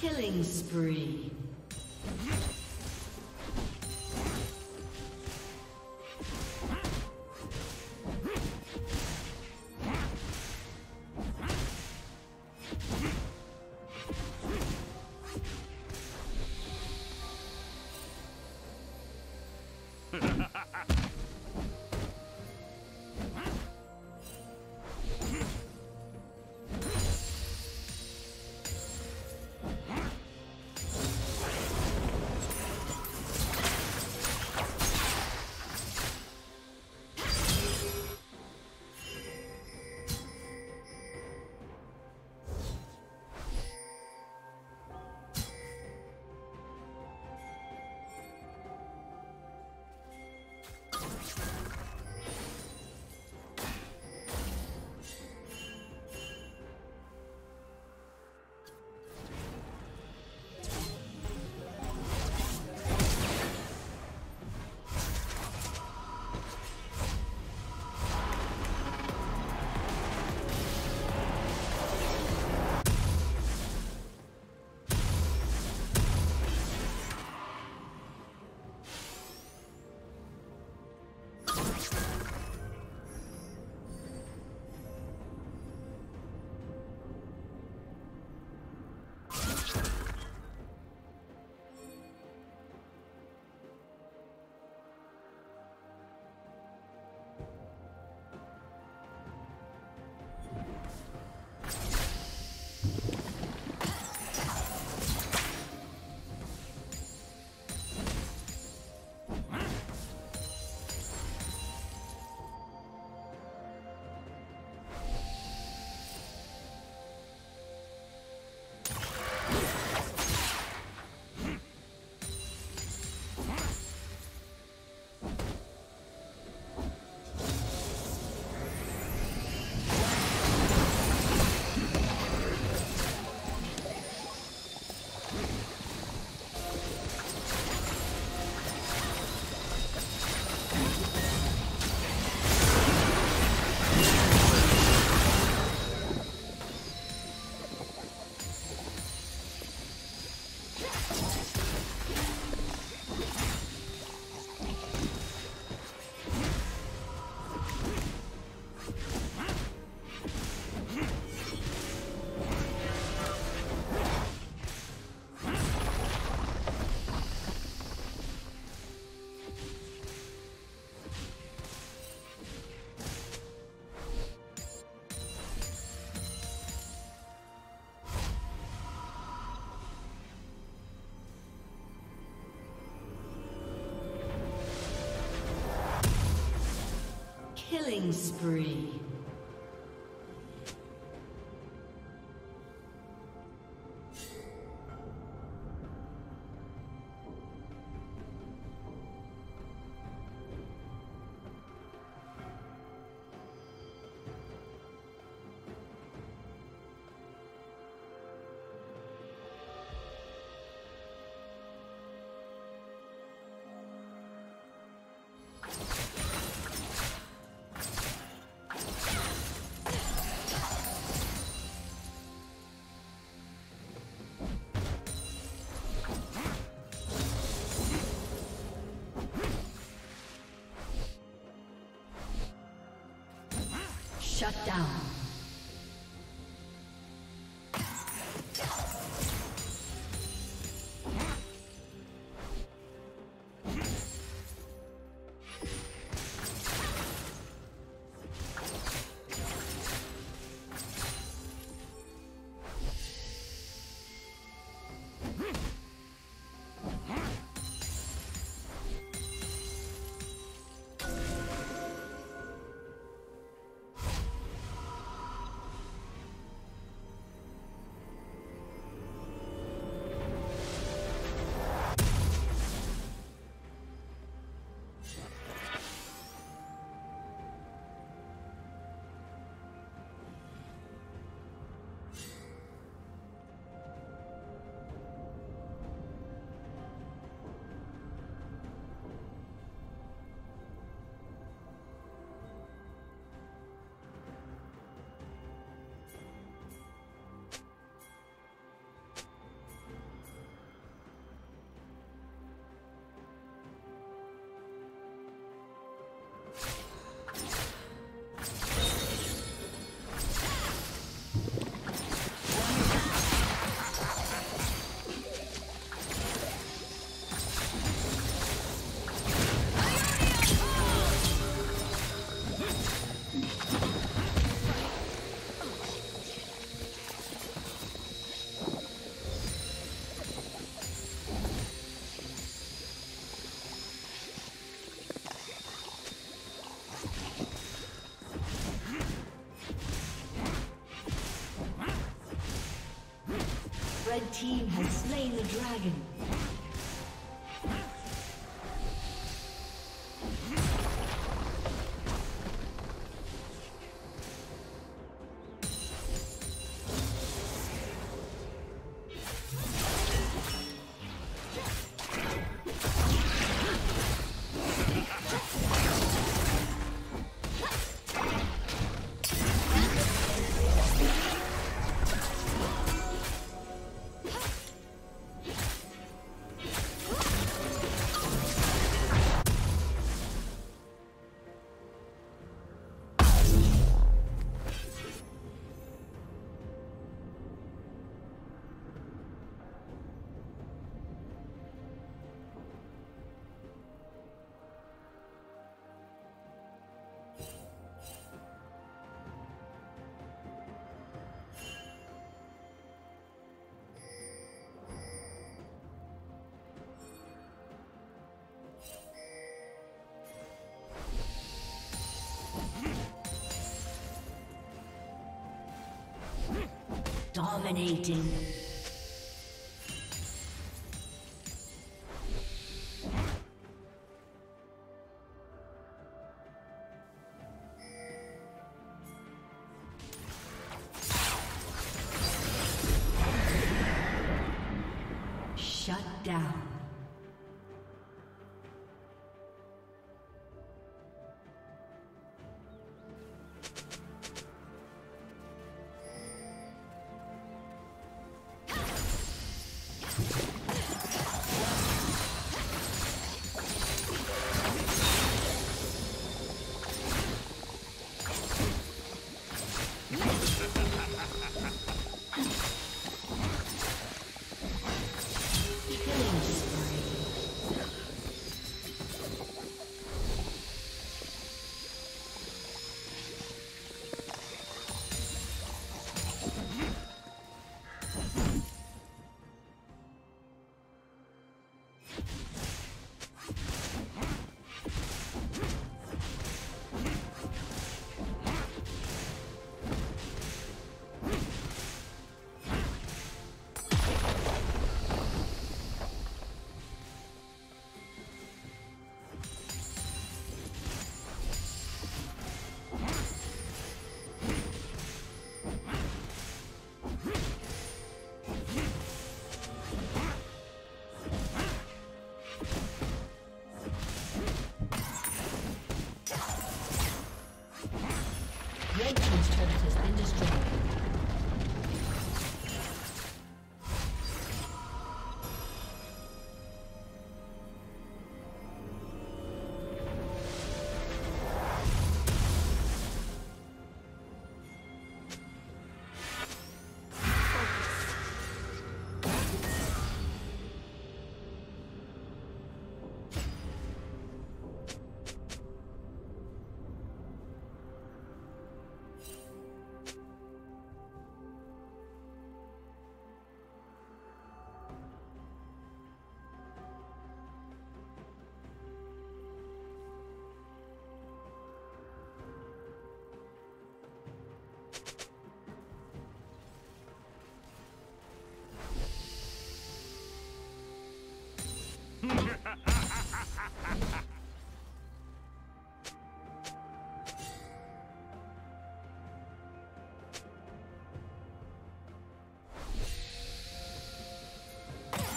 Killing spree. Killing spree. Shut down. Dragon. Dominating.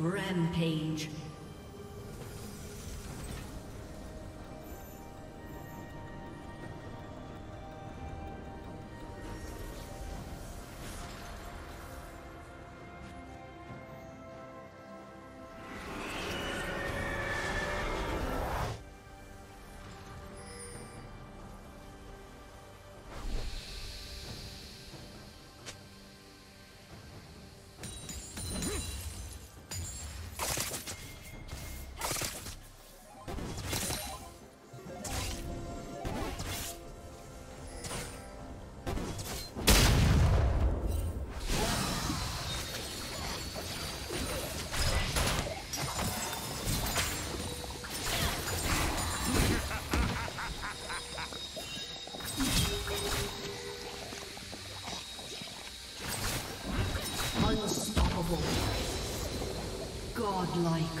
Rampage. Godlike.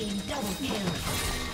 Team double kill.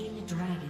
Slain the dragon.